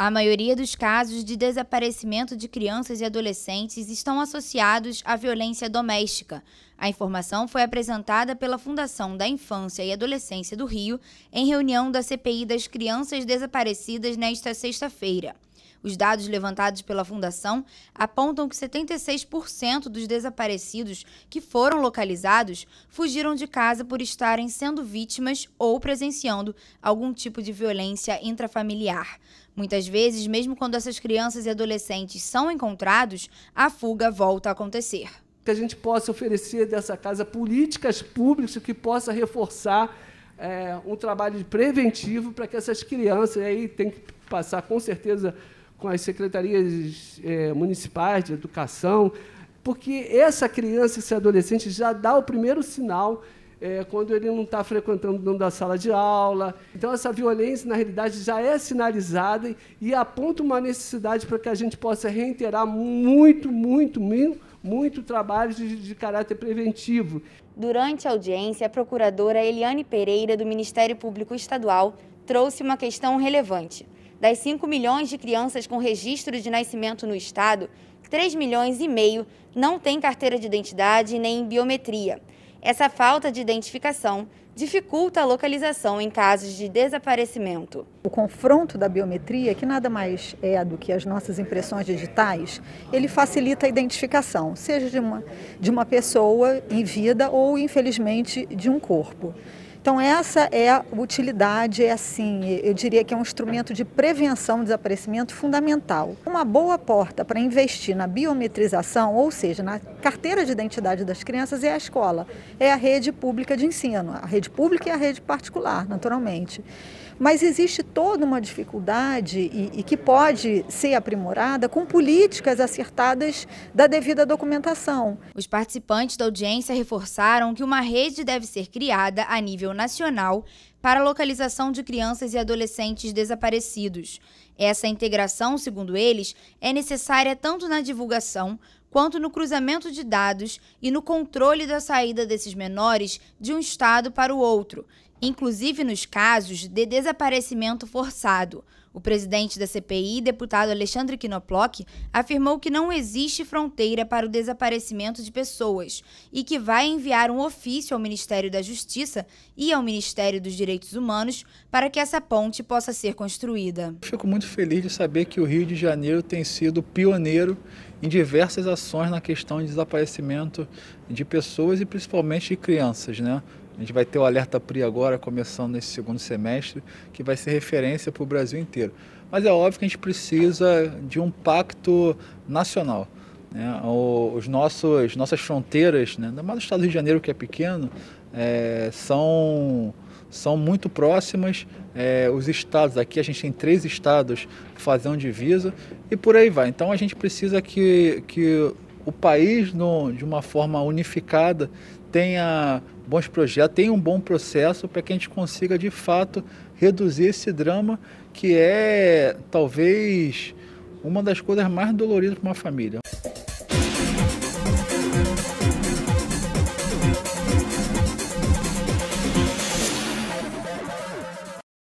A maioria dos casos de desaparecimento de crianças e adolescentes estão associados à violência doméstica. A informação foi apresentada pela Fundação da Infância e Adolescência do Rio em reunião da CPI das Crianças Desaparecidas nesta sexta-feira. Os dados levantados pela Fundação apontam que 76% dos desaparecidos que foram localizados fugiram de casa por estarem sendo vítimas ou presenciando algum tipo de violência intrafamiliar. Muitas vezes, mesmo quando essas crianças e adolescentes são encontrados, a fuga volta a acontecer. Que a gente possa oferecer dessa casa políticas públicas que possa reforçar é, um trabalho preventivo para que essas crianças aí tem que passar com certeza com as secretarias é, municipais de educação, porque essa criança, esse adolescente já dá o primeiro sinal é, quando ele não está frequentando dentro da sala de aula. Então, essa violência, na realidade, já é sinalizada e aponta uma necessidade para que a gente possa reiterar muito, muito, muito, muito trabalho de, de caráter preventivo. Durante a audiência, a procuradora Eliane Pereira, do Ministério Público Estadual, trouxe uma questão relevante das 5 milhões de crianças com registro de nascimento no estado, 3 milhões e meio não têm carteira de identidade nem biometria. Essa falta de identificação dificulta a localização em casos de desaparecimento. O confronto da biometria, que nada mais é do que as nossas impressões digitais, ele facilita a identificação, seja de uma, de uma pessoa em vida ou, infelizmente, de um corpo. Então essa é a utilidade, é assim, eu diria que é um instrumento de prevenção do desaparecimento fundamental. Uma boa porta para investir na biometrização, ou seja, na carteira de identidade das crianças é a escola, é a rede pública de ensino, a rede pública e a rede particular, naturalmente. Mas existe toda uma dificuldade e, e, que pode ser aprimorada com políticas acertadas da devida documentação. Os participantes da audiência reforçaram que uma rede deve ser criada a nível nacional para a localização de crianças e adolescentes desaparecidos. Essa integração, segundo eles, é necessária tanto na divulgação quanto no cruzamento de dados e no controle da saída desses menores de um estado para o outro, inclusive nos casos de desaparecimento forçado. O presidente da CPI, deputado Alexandre Knoploch, afirmou que não existe fronteira para o desaparecimento de pessoas e que vai enviar um ofício ao Ministério da Justiça e ao Ministério dos Direitos Humanos para que essa ponte possa ser construída. Fico muito feliz de saber que o Rio de Janeiro tem sido pioneiro em diversas ações na questão de desaparecimento de pessoas e principalmente de crianças, né? A gente vai ter o Alerta PRI agora, começando nesse segundo semestre, que vai ser referência para o Brasil inteiro. Mas é óbvio que a gente precisa de um pacto nacional. Né? Os nossos, nossas fronteiras, né? ainda mais o estado do Rio de Janeiro, que é pequeno, é, são, são muito próximas. É, os estados, aqui a gente tem três estados fazem divisa e por aí vai. Então a gente precisa que, que o país, no, de uma forma unificada, tenha bons projetos, tenha um bom processo para que a gente consiga de fato reduzir esse drama que é talvez uma das coisas mais doloridas para uma família.